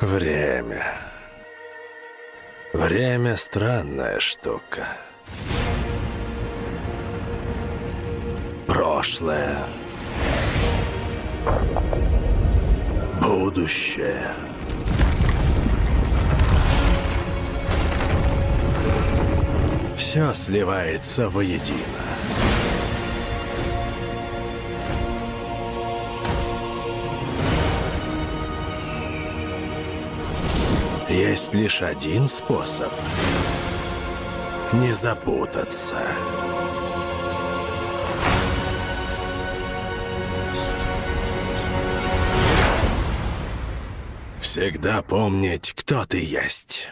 Время. Время — странная штука. Прошлое. Будущее. Все сливается воедино. Есть лишь один способ не запутаться. Всегда помнить, кто ты есть.